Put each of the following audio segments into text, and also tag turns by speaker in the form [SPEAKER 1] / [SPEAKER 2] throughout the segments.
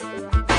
[SPEAKER 1] ጸሎት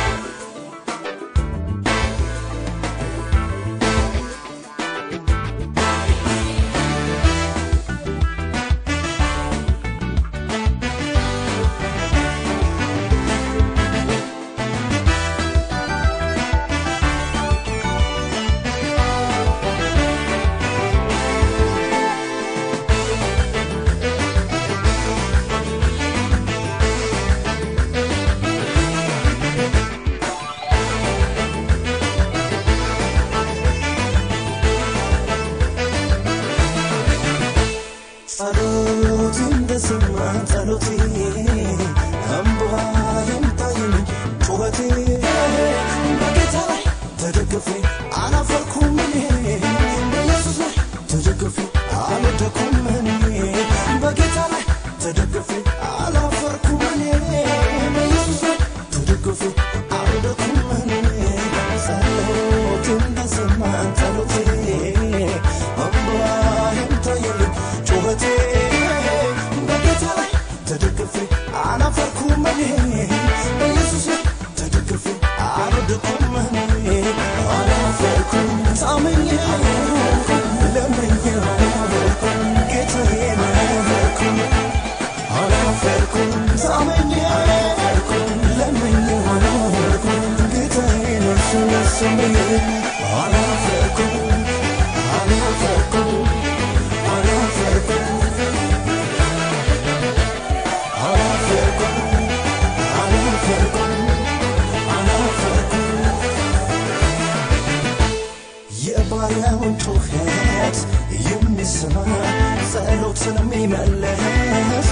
[SPEAKER 1] የሚመለስ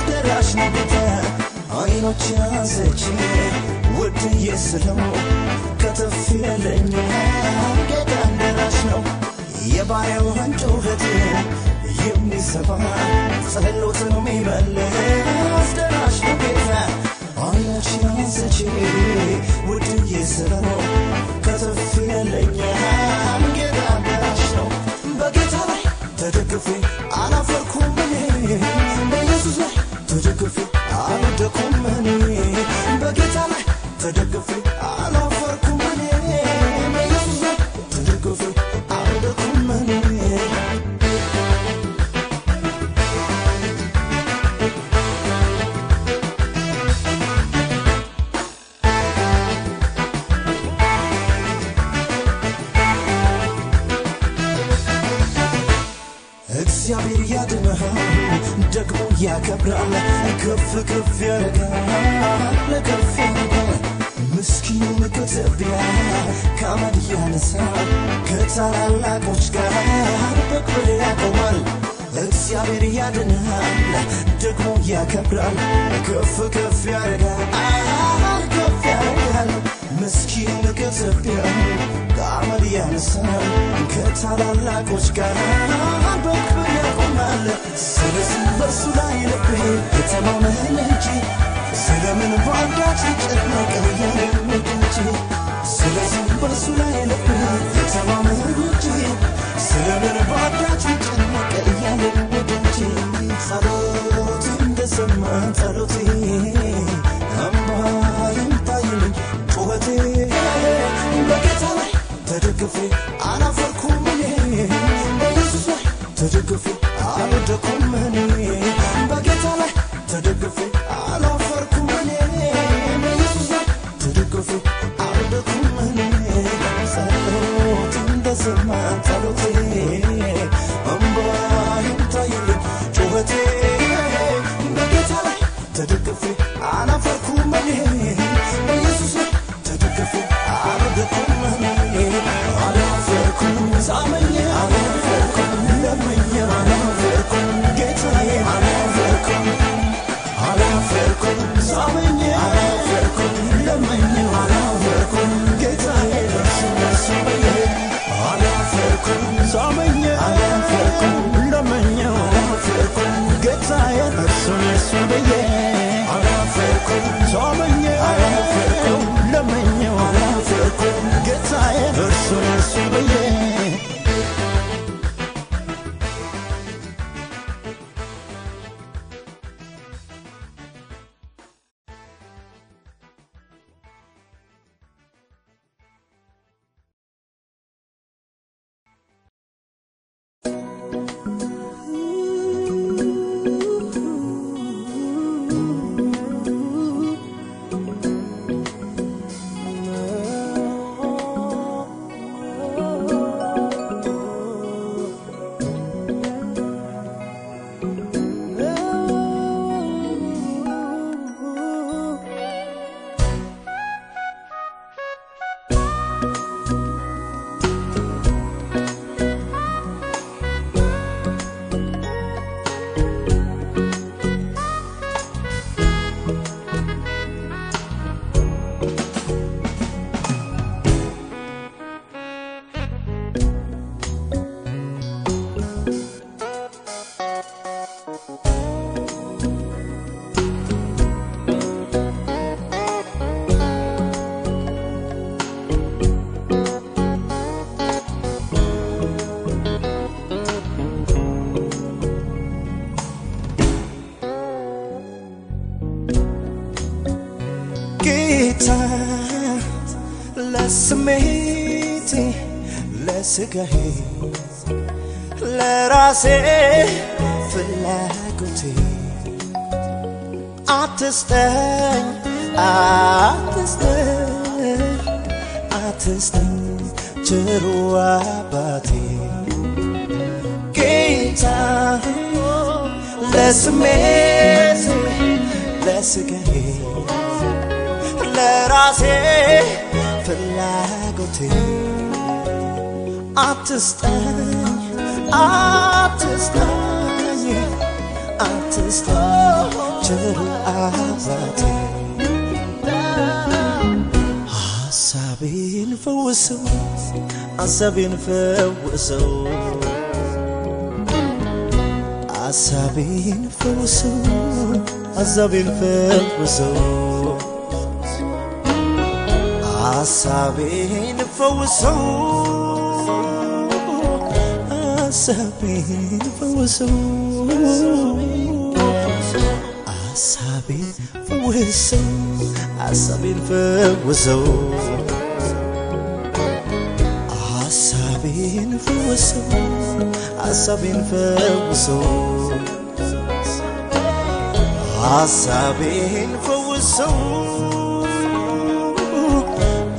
[SPEAKER 1] ደራሽ ነው ጌታ አይኖች ያዘች ውድዬ ስለው ከተፍ ይለኛል ጌታ ደራሽ ነው የባሪያውን ጩኸት የሚሰማ ጸሎትን የሚመለስ ደራሽ ነው ጌታ አይኖች ያዘች ውድዬ ስለው ከተፍ ይለኛል ጌታ ደራሽ ነው በጌታ ላይ ተደግፌ አላፈርኩም Yesuus na, todaggafe, amada kumani, bageetame, todaggafe. ያከብራል ከፍ ከፍ ያደርጋል ከፍ ያደርጋል። ምስኪኑን ከትቢያ ከአመድ ያነሳል ከታላላቆች ጋር በክብር ያቆማል። እግዚአብሔር ያድንሃል ደግሞ ያከብራል። ከፍ ከፍ ያደርጋል ከፍ ያደርጋል። ምስኪኑን ከትቢያ ከአመድ ያነሳል ከታላላቆች ጋር በክብር ያቆማል ስለዚህ በእርሱ ላይ ልቤ የተማመነ እንጂ ስለምን በአንዳች ጨነቀ ያለ ወዳጄ ስለዚህ በእርሱ ላይ ልቤ የተማመነ እንጂ ስለምን በአንዳች ጨነቀ ያለ ወዳጄ ጸሎት እንደሰማ ጸሎቴ እምባ የምታይልኝ ጩኸቴ በጌታ ላይ ተደግፌ አላፈርኩም እኔ። በኢየሱስ ላይ ተደግፌ አልወደኩም እርሱ ብዬ ለስሜቴ ለስጋዬ ለራሴ ፍላጎቴ አትስጠኝ አትስጠኝ አትስጠኝ ቸሩ አባቴ ጌታ ለስሜቴ ለስጋዬ ለራሴ thật là có thể Artist eye, artist eye, artist eye 저를 아바테 하사빈 ፈወሰው አሳቤን ፈወሰው አሳቤን ፈወሰው አሳቤን ፈወሰው Asabin fawso Asabin fawso Asabin fawso Asabin fawso Asabin fawso Asabin fawso Asabin fawso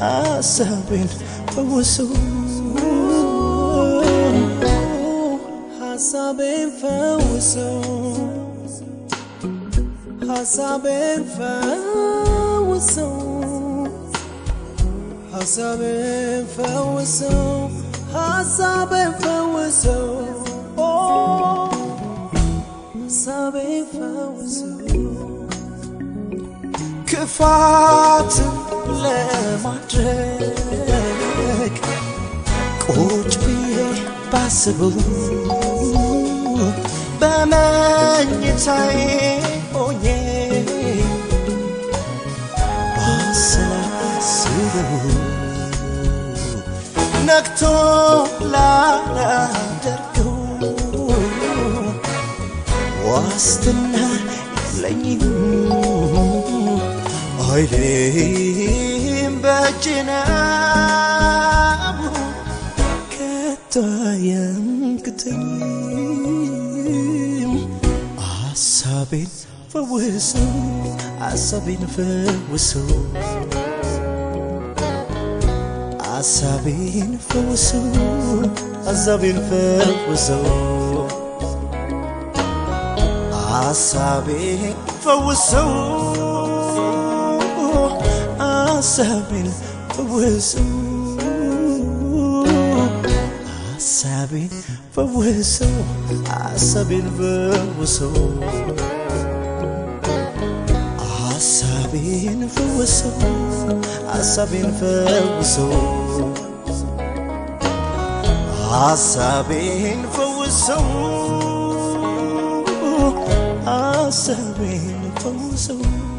[SPEAKER 1] ሀሳቤን
[SPEAKER 2] ፈውሱ ሀሳቤን ፈውሱ ሀሳቤን ፈውሱ ሀሳቤን ፈውሱ ሀሳቤን ፈውሱ ሀሳቤን ፈውሱ
[SPEAKER 1] ክፋትን ለማድረግ ቁጭ ብዬ ባስበው በመኝታዬ ሆኜ ባሰላስበው ነግቶ ላላደርገው ዋስትና عليهم بجنابه كتا ينقتنيم عصبين ፈውሰው አሳቤን ፈውሰው አሳቤን ፈውሰው አሳቤን ፈውሰው አሳቤን ፈውሰው sabe el fabuloso. Ah, sabe el fabuloso. Ah, sabe el fabuloso. Ah, sabe el fabuloso. Ah, sabe el fabuloso. Ah, sabe el fabuloso. Ah.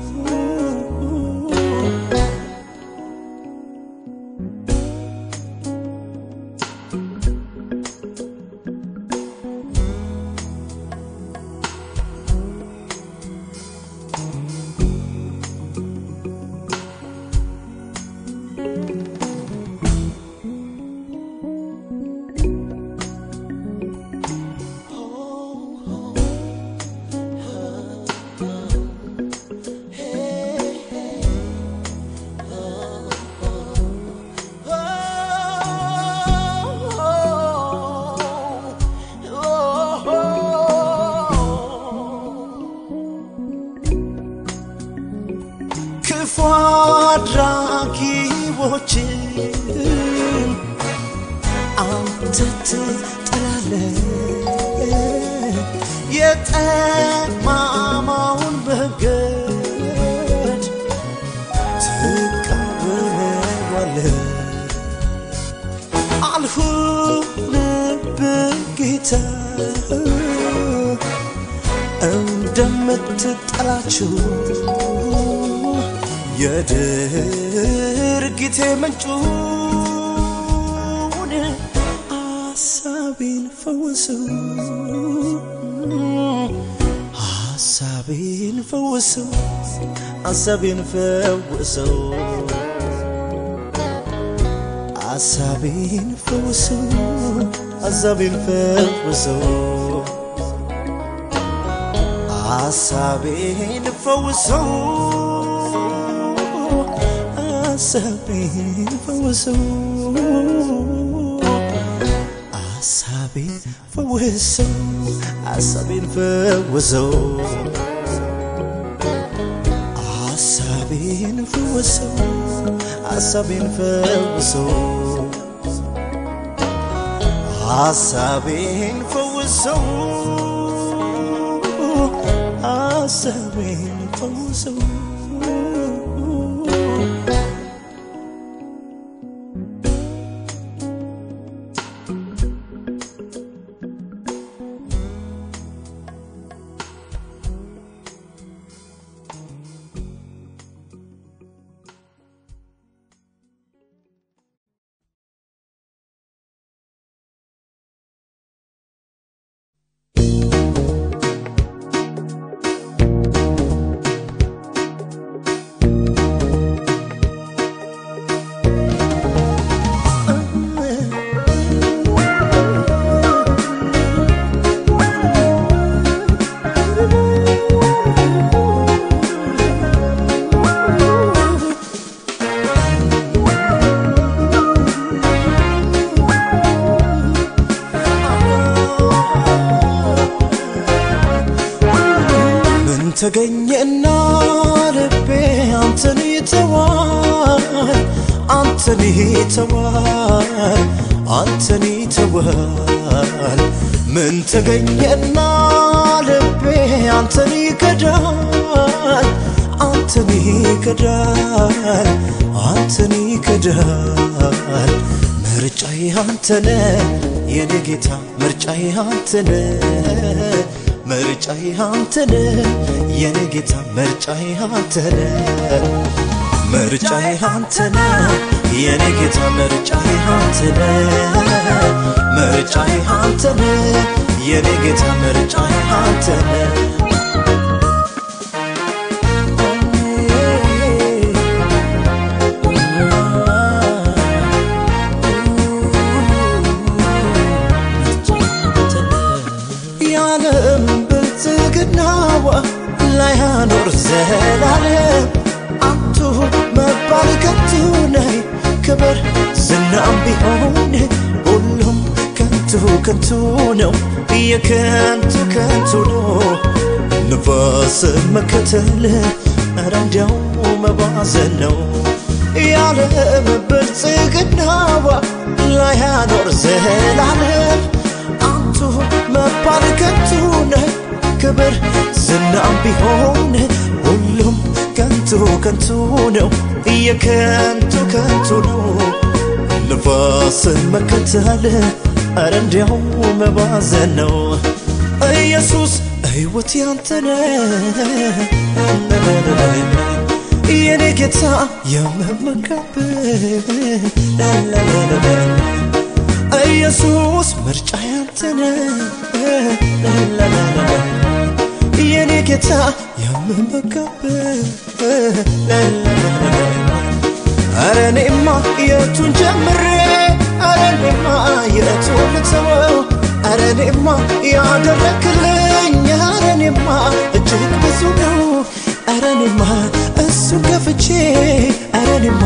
[SPEAKER 1] አሳቤን ፈወሰው አሳቤን ፈወሰው አሳቤን ፈወሰው አሳቤን ፈወሰው አሳቤን ፈወሰው አሳቤን ፈወሰው አሳቤን ፈወሰው ፈውሰው ሐሳቤን ፈውሰው ሐሳቤን ፈውሰው ሐሳቤን ፈውሰው አንተን ይተዋል አንተን ይተዋል። ምን ተገኘና ልቤ አንተን ይከዳል አንተን ይከዳል አንተን ይከዳል። ምርጫዬ አንተነ የኔ ጌታ ምርጫዬ አንተነ ምርጫዬ አንተነ የኔ ጌታ ምርጫዬ አንተነ ምርጫዬ አንተነ የኔ ጌታ ምርጫዬ አንተነ ምርጫዬ አንተነ የኔ ጌታ ምርጫዬ አንተነ የዓለም ብልጽግናዋ ላያኖር ዘላለም አንቱ زنقم بيهم بقولهم كنتو كنتو نو يا كنتو كنتو نو نفاس ما كتل أرندو ما بازنو يعلم بلتقناوا لا ينور زهل عالم أنتو ما باركتون كبر زنقم بيهم بقولهم كنتو كنتو نو يا كنتو كنتو نو ንፋስን መከተል ኧረ እንዲያው መባዘን ነው። ኢየሱስ ሕይወት ያንተነ የኔ ጌታ የምመካብህ ኢየሱስ ምርጫ ያንተነ የኔ ጌታ የምመካብህ አረኔማ የቱን ጀምሬ አረኔማ የቱን ልተወው አረኔማ ያደረክልኝ አረኔማ እጅግ ብዙ ነው አረኔማ እሱን ገፍቼ አረኔማ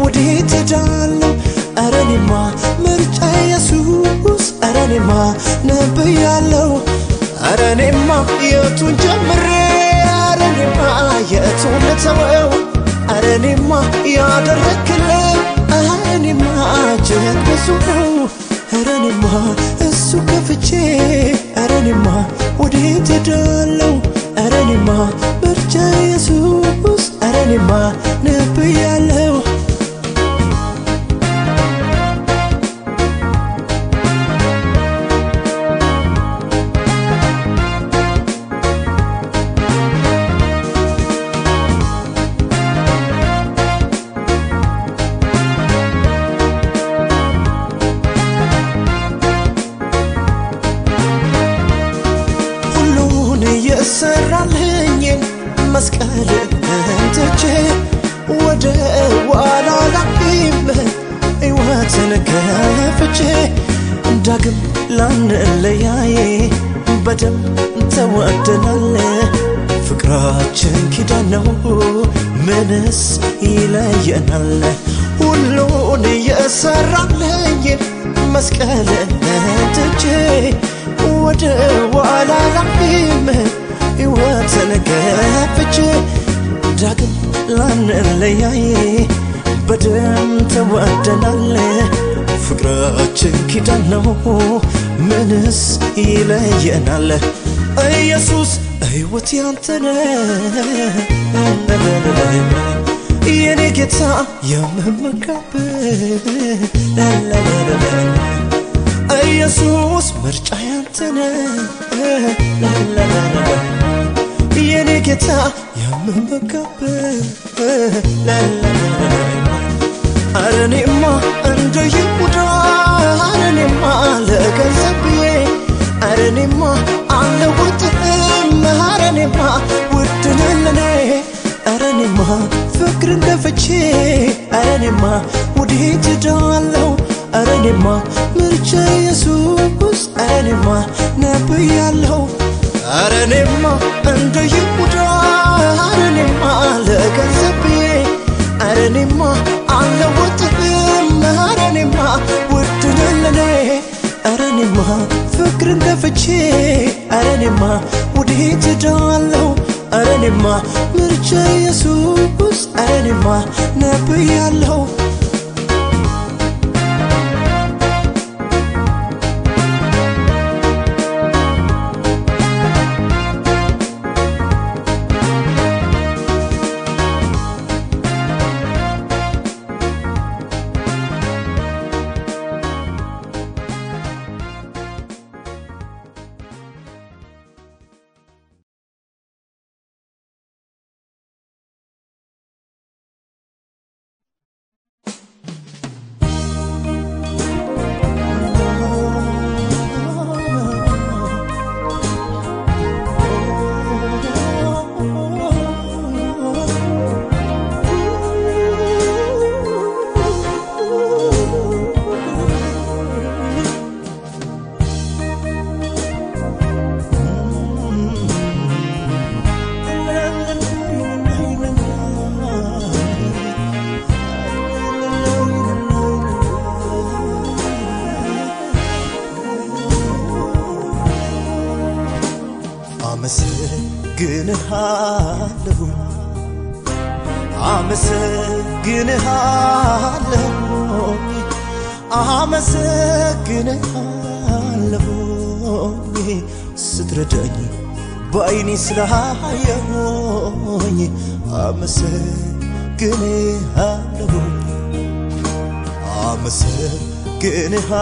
[SPEAKER 1] ወዴት ሄዳለሁ አረኔማ ምርጫ ኢየሱስ አረኔማ ነብያለሁ አረኔማ የቱን ጀምሬ አረኔማ የቱን ልተወው አረኔማ ያደረክልኝ አረኔማ ጅህን ብዙ ነው አረኔማ እሱ ከፍቼ አረኔማ ወዴት ሄዳለሁ አረኔማ ምርጫ ኢየሱስ አረኔማ ነብያለሁ በደም ተዋደናል ፍቅራችን ኪዳን ነው። ምንስ ይለየናል? ሁሉን የሰራልኝ መስቀልን ትቼ ወደ ኋላ ላይም ሕይወትን ከፍቼ ዳግም ላንለያይ በደም ተዋደናል ፍቅራችን ኪዳን ነው ምንስ ይለየናል? ኢየሱስ ሕይወት ያንተነ የኔ ጌታ የምመካብ ኢየሱስ ምርጫ ያንተነ የኔ ጌታ የምመካብ አረኔማ እንደ ይሁዳ አረኔማ አልለውጥም አረኔማ ውድነለኔ አረኔማ ፍቅርን ገፍቼ አረኔማ ወዴት ሄዳለሁ አረኔማ ምርጫ ኢየሱስ አረኔማ ነብያለሁ። አረኔማ እንደ ይሁዳ አረኔማ ለገንዘብ ብዬ አረኔማ አልለወጥም አረኔማ ውድነለኔ አረኔማ ፍቅርን ገፍቼ አረኔማ ወዴት ሄዳለሁ አረኔማ ምርጫ ኢየሱስ አረኔማ ነብያለሁ በአይኔ ስላየሁኝ አመሰግንሃለሁ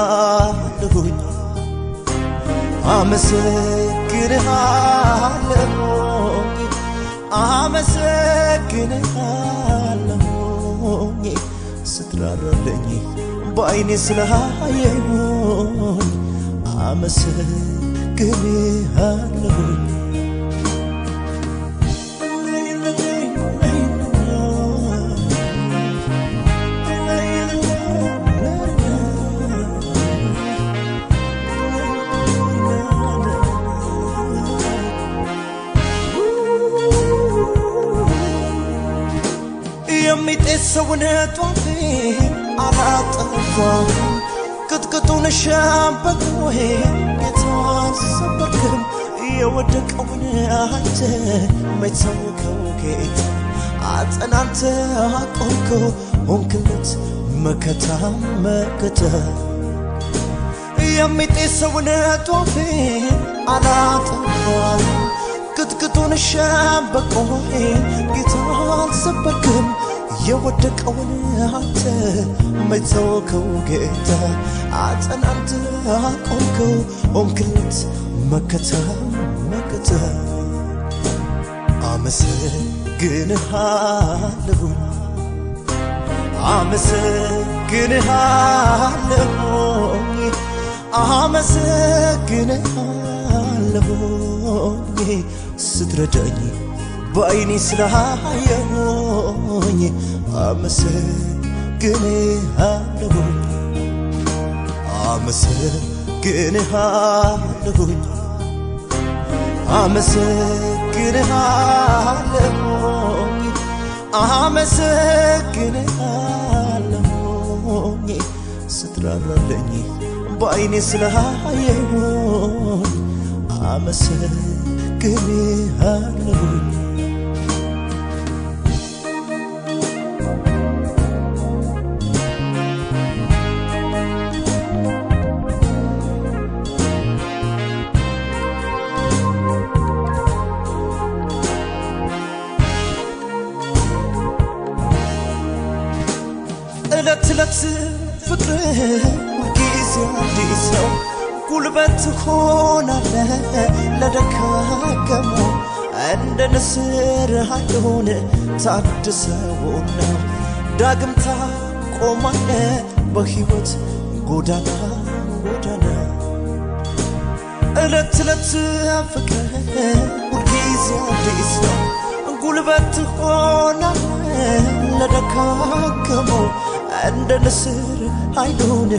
[SPEAKER 1] አመሰግንሃለሁኝ። አመሰግንሃለሁ አመሰግንሃለሁ ስትራራለኝ በአይኔ ስላየሁኝ አመሰግንሃለሁ የሚጤሰውን ጧፌ አላጠፋም ቅጥቅጡን ሸምበቆዬ ጌታን ሰበክም የወደቀውን አንተ መተውከው ጌታ አጠናንተ አቆምከው ሆንክለት መከታ መከታ የሚጤሰውን ጧፌ አላጠፋም ቅጥቅጡን ሸምበቆዬ ጌታን አልሰበርክም የወደቀውን አንተ መተውከው ጌታ አጸናንተ አቆምከው ሆንክለት መከታ መከታ። አመሰግንሃለሁ አመሰግንሃለሁ አመሰግንሃለሁ ስትረዳኝ በአይኔ ስላየሁኝ አመሰግንሃለሁኝ አመሰግንሃለሁኝ አመሰግንሃለሁኝ አመሰግንሃለሁኝ። ስትራራለኝ በአይኔ ስላየሁኝ አመሰግንሃለሁኝ ኃይሉን ታድሰውና ዳግም ታቆማለ በሕይወት ጎዳና ጎዳና። ዕለት ዕለት ፍቅር ሁልጊዜ አዲስ ነው። ጉልበት ሆናለ ለደካከመው እንደ ንስር ኃይሉን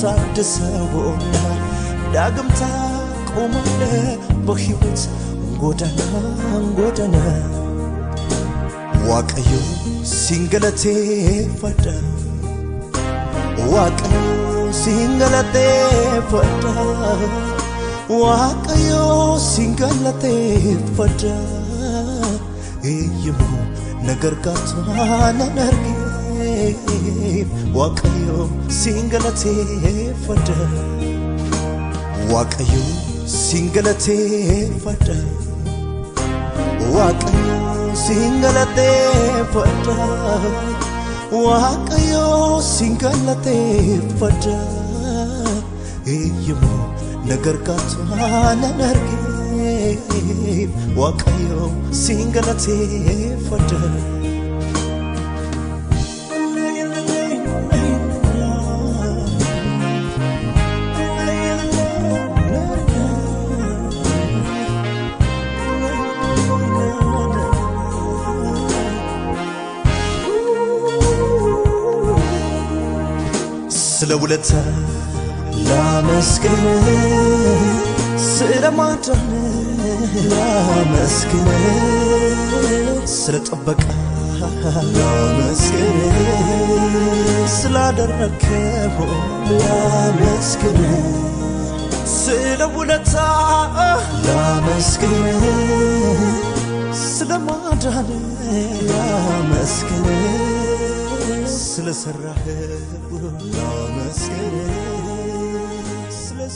[SPEAKER 1] ታድሰውና ዳግም ታቆማለ በሕይወት ጎዳና ጎዳና waaqayyoo siin galateeffadha waaqayyoo siin galateeffadha waaqayyoo siin galateeffadha eeyyamoo na gargaartaa nan argee waaqayyoo siin galateeffadha waaqayyoo siin galateeffadha waaqayyoo. siin galateeffadha waaqayyoo siin galateeffadha eeyyamoo na gargaartu haalan argeef waaqayyoo siin galateeffadha. ስለ ውለታ ላመስግን ስለ ማዳን ላመስግን ስለ ጥበቃ ላመስግን ስላደረከው ላመስግን ስለ ውለታ ላመስግን ስለ ማዳን ላመስግን ስለ ሰራህ ላመስግን ስለ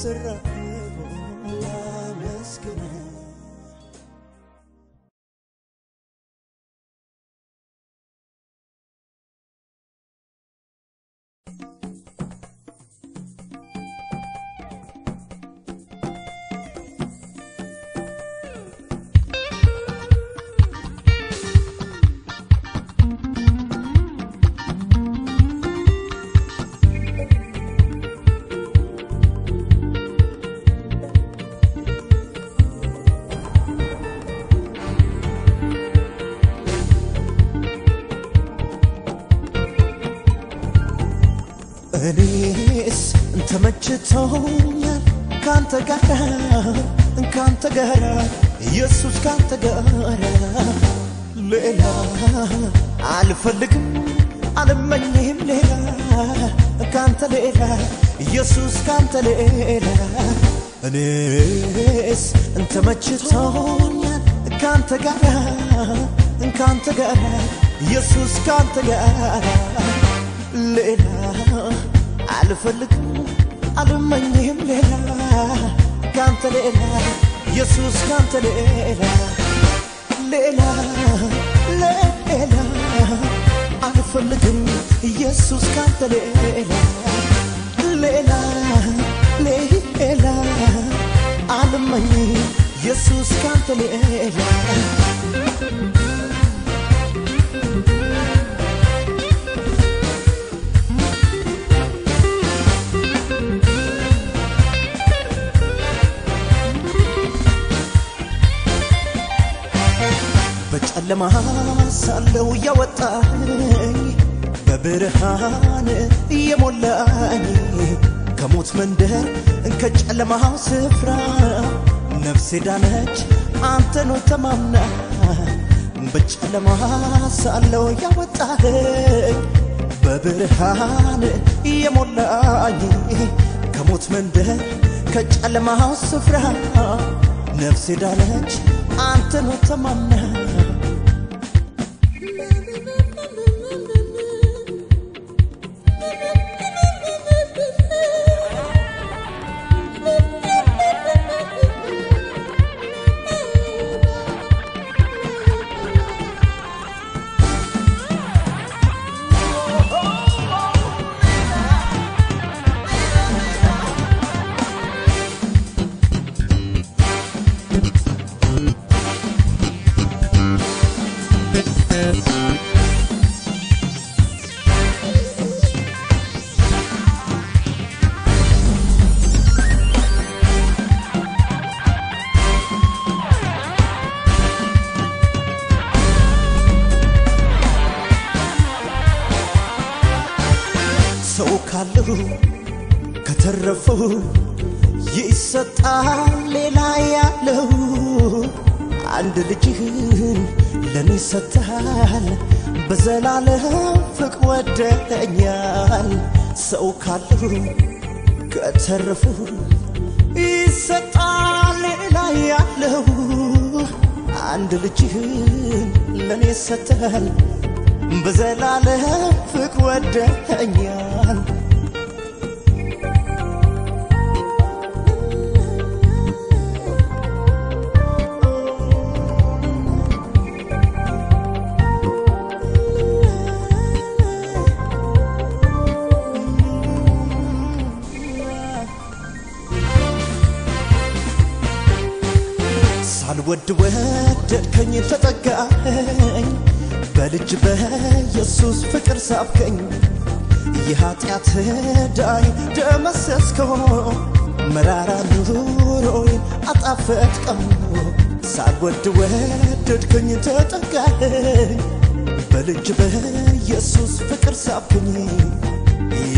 [SPEAKER 1] እኔስ ተመችቶኛል ካንተ ጋራ ካንተ ጋራ ኢየሱስ ካንተ ጋራ ሌላ አልፈልግም አልመኝም ሌላ ካንተ ሌላ ኢየሱስ ካንተ ሌላ። እኔስ ተመችቶኛል ካንተ ጋራ ካንተ ጋራ ኢየሱስ ካንተ ጋራ ሌላ አልፈልግም አልመኝም ሌላ ካንተ ሌላ ኢየሱስ ካንተ ሌላ ሌላ ሌላ አልፈልግም። ኢየሱስ ካንተ ሌላ ሌላ ሌላ አልመኝም ኢየሱስ ካንተ ሌላ በጨለማ ሳለው እያወጣኝ በብርሃን እየሞላኝ ከሞት መንደር ከጨለማው ስፍራ ነፍሴ ዳነች አንተኑ ተማምና በጨለማ ሳለው እያወጣኝ በብርሃን እየሞላኝ ከሞት መንደር ከጨለማው ስፍራ ነፍሴ ዳነች አንተኑ ተማምና ካለው ከተረፈው ይሰጣል ሌላ ያለው። አንድ ልጅህን ለኔ ሰጥተሃል? በዘላለም ፍቅር ወደኛል። ሰው ካለው ከተረፈው ይሰጣል ሌላ ያለው። አንድ ልጅህን ለኔ ሰጥተሃል? በዘላለም ፍቅር ወደኛል ሳልወድ ወደድከኝ ተጠጋኝ በልጅ በኢየሱስ ፍቅር ሳብከኝ። የኃጢአት ዳይ ደመሰስከው። መራራ ኑሮዬን አጣፈጥከው ሳልወድ ወደድከኝ ተጠጋኝ በልጅ በኢየሱስ ፍቅር ሳብከኝ።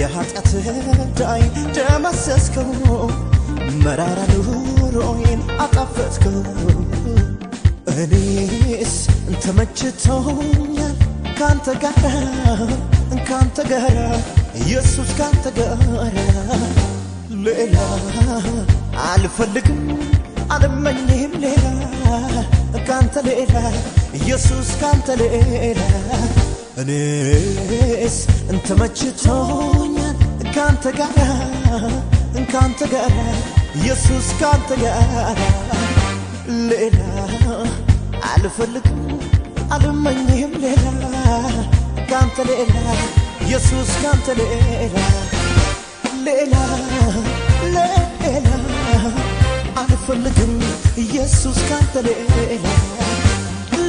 [SPEAKER 1] የኃጢአት ዳይ ደመሰስከው። መራራ ኑሮዬን አጣፈጥከው እኔስ ተመችቶኛል ካንተ ጋር ካንተ ጋር ኢየሱስ ካንተ ጋር ሌላ አልፈልግም አልመኝም ሌላ ካንተ ሌላ ኢየሱስ ካንተ ሌላ። እኔስ ተመችቶኛል ካንተ ጋር ካንተ ጋር ኢየሱስ ካንተ ጋር ሌላ አልፈልግም አልመኝም ሌላ ካንተ ሌላ ኢየሱስ ካንተ ሌላ ሌላ ሌላ አልፈልግም። ኢየሱስ ካንተ ሌላ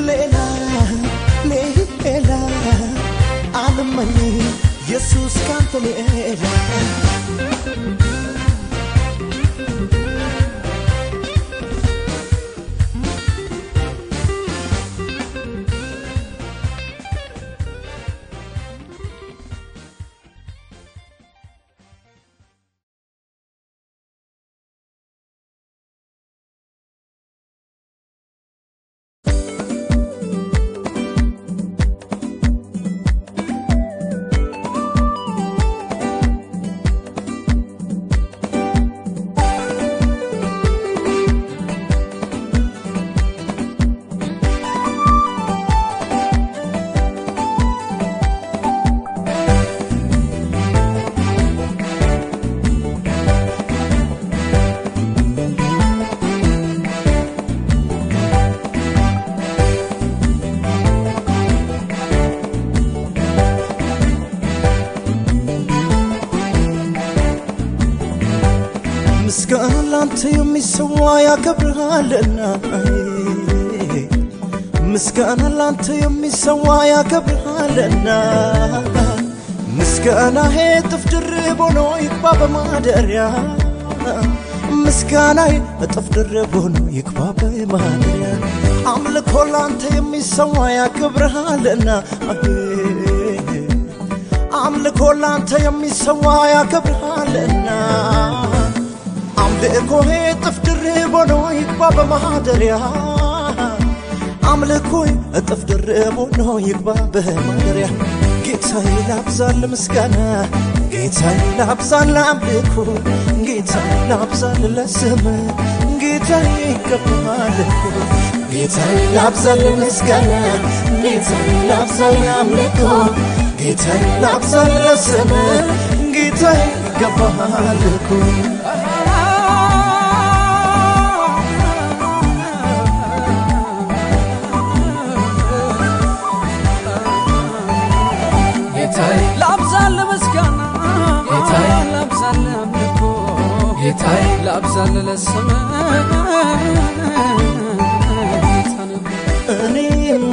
[SPEAKER 1] ሌላ ሌላ አልመኝም ኢየሱስ ካንተ ሌላ የሚሰዋ ያከብርሃልና። ምስጋና ላንተ የሚሰዋ ያከብርሃልና። ምስጋናዬ እጥፍ ድርብ ሆኖ ይግባ በማደሪያ። ምስጋናዬ እጥፍ ድርብ ሆኖ ይግባ በማደሪያ። አምልኮ ላንተ የሚሰዋ ያከብርሃልና። አምልኮ ላንተ የሚሰዋ ያከብርሃልና አምልኮ እጥፍ ድርብ ሆኖ ይግባ በማደሪያ። አምልኮ እጥፍ ድርብ ሆኖ ይግባ በማደሪያ። ጌታዬ ላብዛል ምስጋና ጌታዬ ላብዛል አምልኮ ጌታዬ ላብዛል ለስም ጌታዬ ይገባል ጌታዬ ላብዛል ምስጋና ጌታዬ ላብዛል አምልኮ ጌታዬ ላብዛል ለስም ጌታዬ ይገባል
[SPEAKER 2] ጌታዬ ላብዛል ለስም
[SPEAKER 1] እኔማ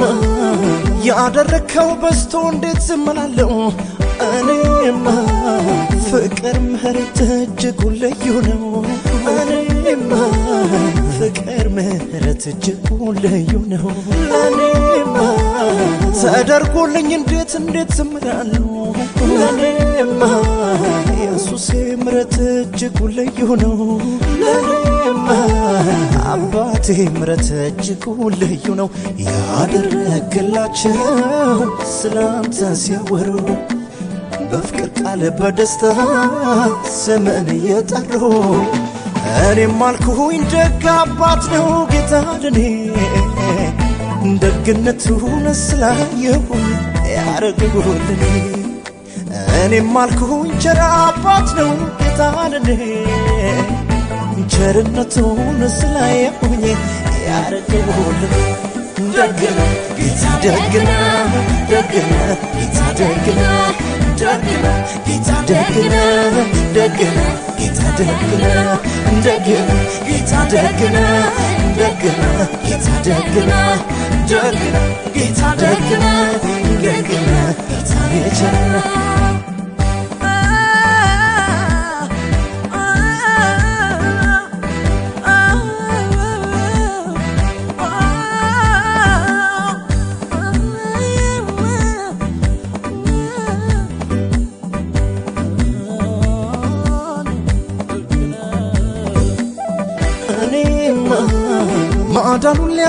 [SPEAKER 1] ያደረግከው በዝቶ እንዴት ዝም እላለሁ? እኔማ ፍቅር ምህረት እጅጉን ልዩ ነው። እኔማ ፍቅር ምህረት እጅጉን ልዩ ነው። ለእኔማ ተደርጎልኝ እንዴት እንዴት ዝም እላለሁ? ለእኔማ ኢየሱሴ ምህረት እጅጉን ልዩ ነው። ለእኔማ አባቴ ምረት እጅጉን ልዩ ነው። ያደረግላቸው ስላንተ ሲያወሩ በፍቅር ቃል በደስታ ስምን እየጠሩ እኔም አልኩኝ ደግ አባት ነው ጌታ ለኔ ደግነቱን ስላየሁኝ ያረግሁልኔ እኔም አልኩኝ ቸር አባት ነው ጌታ ለኔ ቸርነቱን ስላየሁኝ ያረገውልን ደግነ ጌታ ደግነ ደግነ ጌታ ደግነ ደግነ ጌታ ደግነ ደግነ ጌታ ደግነ ደግነ ጌታ ደግነ ደግነ ጌታ ደግነ ደግነ ጌታ ደግነ ደግነ ጌታ የቸርነ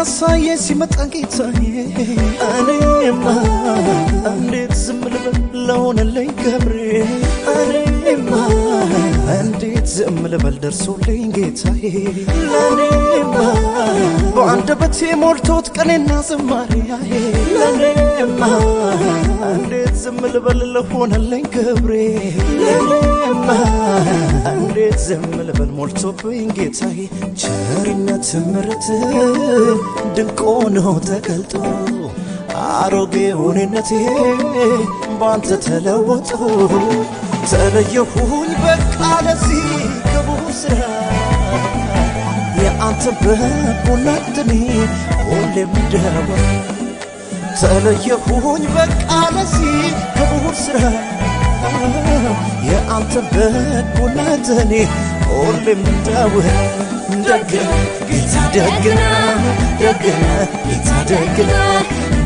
[SPEAKER 1] ሊያሳየ ሲመጣ ጌታዬ እኔማ እንዴት ዝም ልበል? ለሆነልኝ ክብሬ እኔማ እንዴት ዝም ልበል ደርሶልኝ ጌታዬ? ለእኔማ በአንደበቴ ሞልቶት ቀኔና ዝማሬያዬ ለእኔማ እንዴት ዝም ልበል ለሆነልኝ ክብሬ? ለእኔማ እንዴት ዝም ልበል ሞልቶብኝ ጌታዬ? ቸርነት ምሕረት ድንቅ ሆኖ ተገልጦ አሮጌ ሁኔነቴ ባንተ ተለወጦ ተለየሁኝ በቃ ለዚህ ክቡር ስራ። የአንተ በጎነት ሁሌም እንደወራ ተለየሁኝ በቃ ለዚህ ክቡር ስራ። የአንተ በጎነት ሁሌም እንደወራ ደግነ ጌታ ደግነ ደግነ ጌታ ደግነ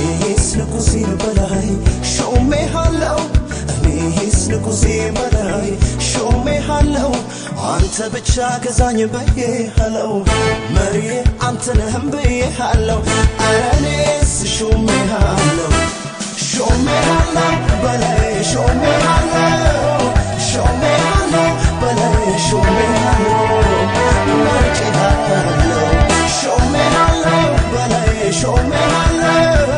[SPEAKER 1] እኔስ ንጉሴ በላይ ሾሜሃለው እኔስ ንጉሴ በላይ ሾሜሃለው አንተ ብቻ ገዛኝ ብዬሃለው መሪ አንተ ነህም ብዬሃለው እኔስ ሾሜሃለው ሾሜሃለው በላይ ሾሜሃለው ሾሜሃለው በላይ ሾሜሃለው መርጬሃለው ሾሜሃለው በላይ ሾሜሃለው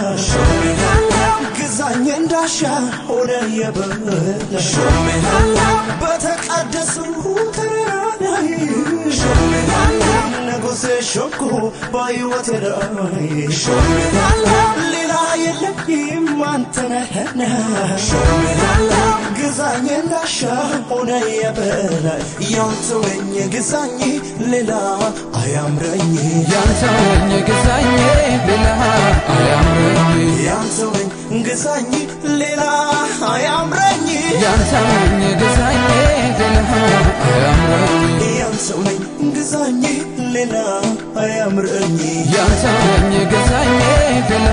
[SPEAKER 1] ግዛኝ እንዳሻ ሆነ የበለ Show me how love ንጉሴ ሾኩ በሕይወቴ ሌላ የለኝም አንተ ነህ ግዛኝ እንዳሻ ሆነ የበላይ ያንተወኝ ግዛኝ ሌላ አያምረኝ
[SPEAKER 2] ያንተወኝ ግዛኝ
[SPEAKER 1] ግዛኝ ሌላ አያምረኝ።
[SPEAKER 2] ያንተው ነኝ ግዛኝ ሌላ አያምረኝ።
[SPEAKER 1] ያንተው ግዛኝ ሌላ አያምረኝ።
[SPEAKER 2] ያንተው ነኝ ግዛኝ ሌላ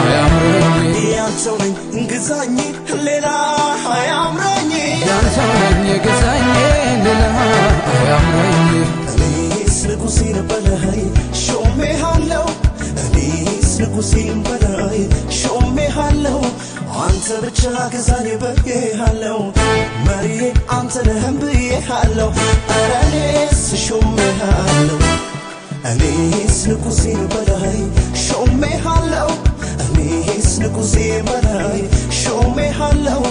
[SPEAKER 2] አያምረኝ።
[SPEAKER 1] ያንተው ነኝ ግዛኝ ሌላ አያምረኝ።
[SPEAKER 2] ያንተው ግዛኝ ሌላ አያምረኝ።
[SPEAKER 1] እኔስ ንጉሴ ሾሜሃል ከንጉሴም በላይ ሾሜሃለው አንተ ብቻ ገዛኝ ብዬሃለው መሪ አንተ ነህም ብዬሃለው ኧረ እኔስ ሾሜሃለው እኔስ ንጉሴ በላይ ሾሜሃለው እኔስ ንጉሴ በላይ ሾሜሃለው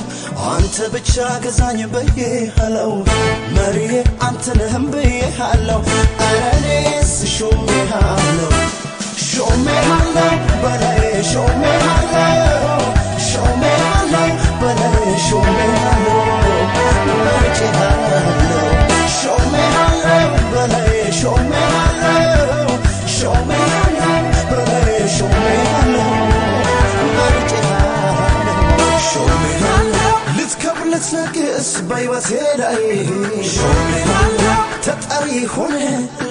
[SPEAKER 1] አንተ ብቻ ገዛኝ ብዬሃለው መሪ አንተ ነህም ብዬሃለው እኔስ ሾሜሃለው Show me my love, but I show me my love. Show me my love, but I show me my love. What you have, Show me my love, but I show me my love. Show me my love, but I show me my love. What you have, Show me my love. ልትከብለት ነቅስ በሕይወቴ ላይ Show me my love. ተጠሪ ሆነ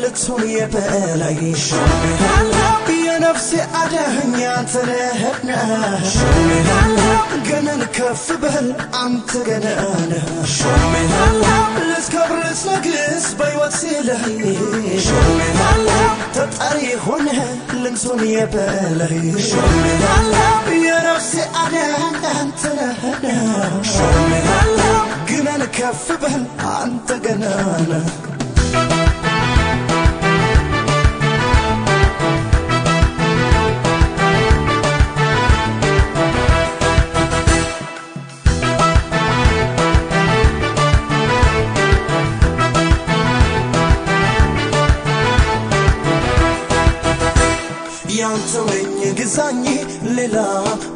[SPEAKER 1] ልትሆን የበላይ Show me my love. نفسي أدهن هنيا ترهنا شو من هلا قنا نكف بهالعمت قنانا
[SPEAKER 2] شو
[SPEAKER 1] من هلا لسكب رسنقس باي وسيلهي شو من هلا تطاري هنا لنسون يا بالهي شو من هلا يا نفسي أدهن ترهنا شو من هلا قنا نكف بهالعمت قنانا አንተወኝ
[SPEAKER 2] ግዛኝ ሌላ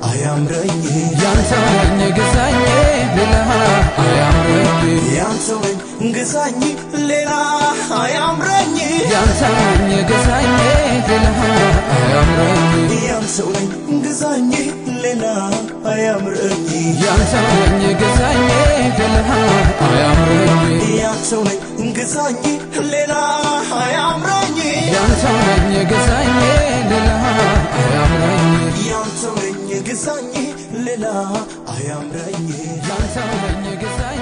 [SPEAKER 2] አያምረኝ።
[SPEAKER 1] ያንተወኝ ግዛኝ ሌላ አያምረኝ።
[SPEAKER 2] ያንተወኝ ግዛኝ ሌላ አያምረኝ።
[SPEAKER 1] ያንተወኝ ግዛኝ ሌላ አያምረኝ።
[SPEAKER 2] ያንተወኝ ግዛኝ ሌላ አያምረኝ።
[SPEAKER 1] ያንተወኝ ግዛኝ ሌላ አያምረኝ።
[SPEAKER 2] ያንተወኝ ግዛኝ ሌላ አያምረኝ። ያንተወኝ ግዛኝ
[SPEAKER 1] ያንተወኝ ግዛኝ ሌላ አያምረኝ።
[SPEAKER 2] ያንተወኝ ግዛኝ